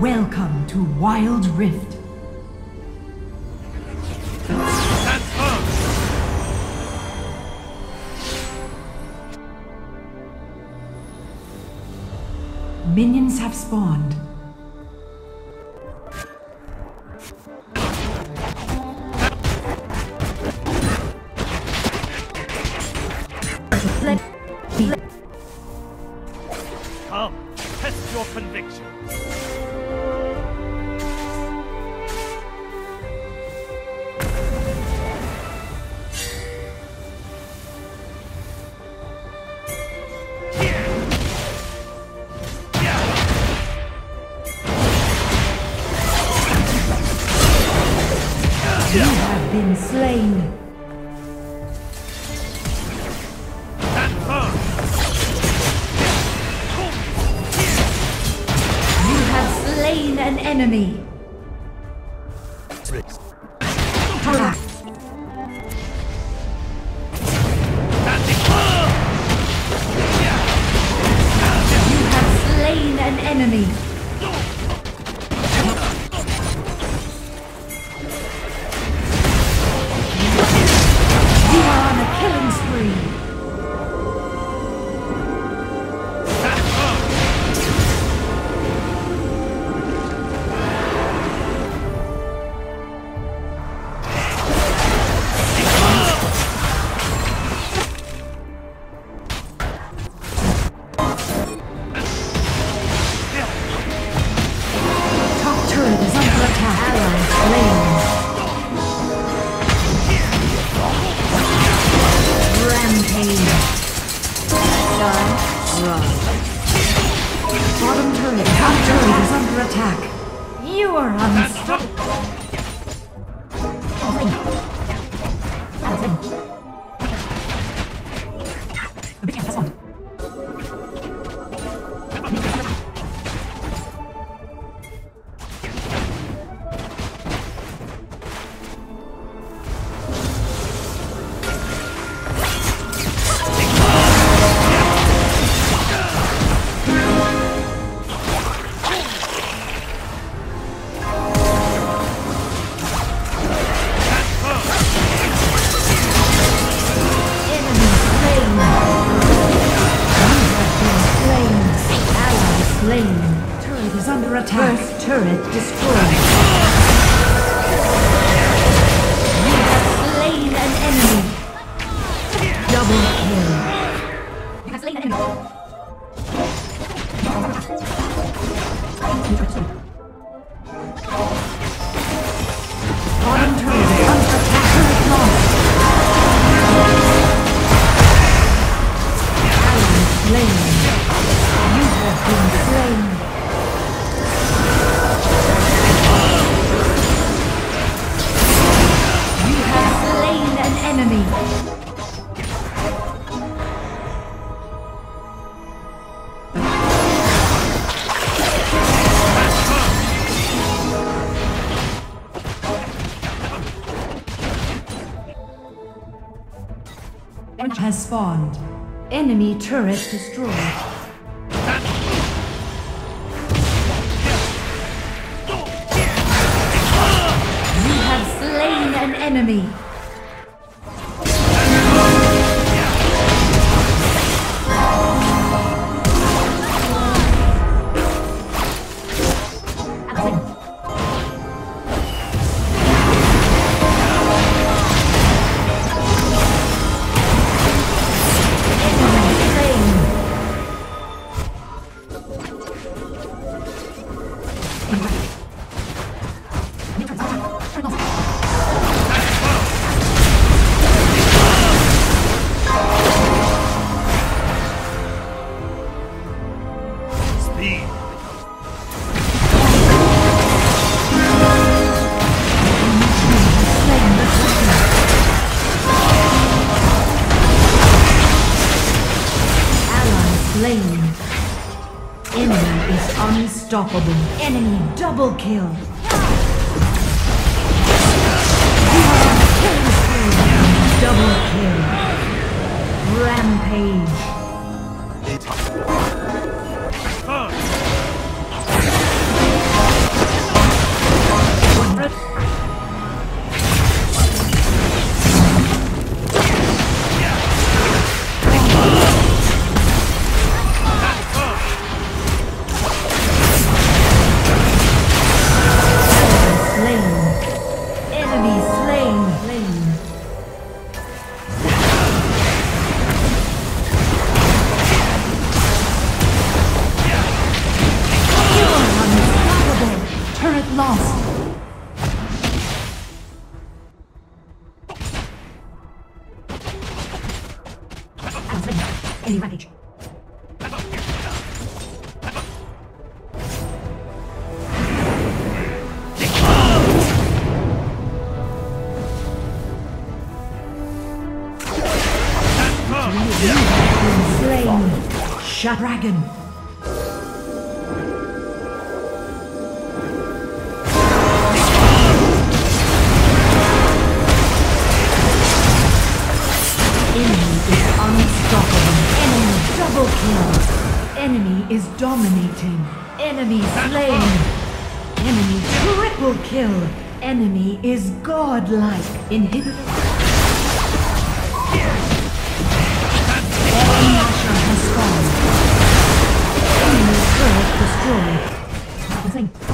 Welcome to Wild Rift. Minions have spawned. your convictions. You have been slain. enemy. 我跟你。Attack. First turret destroyed. You have slain an enemy. Double kill. You have slain an enemy. has spawned. Enemy turret destroyed. enemy. Unstoppable. Enemy double kill. Turret lost. Enemy rampage. Slain. Shut dragon. Dominating. Enemy slain. Enemy triple kill. Enemy is godlike. Inhibitor. Enemy Asher has fallen. Enemy turret destroyed.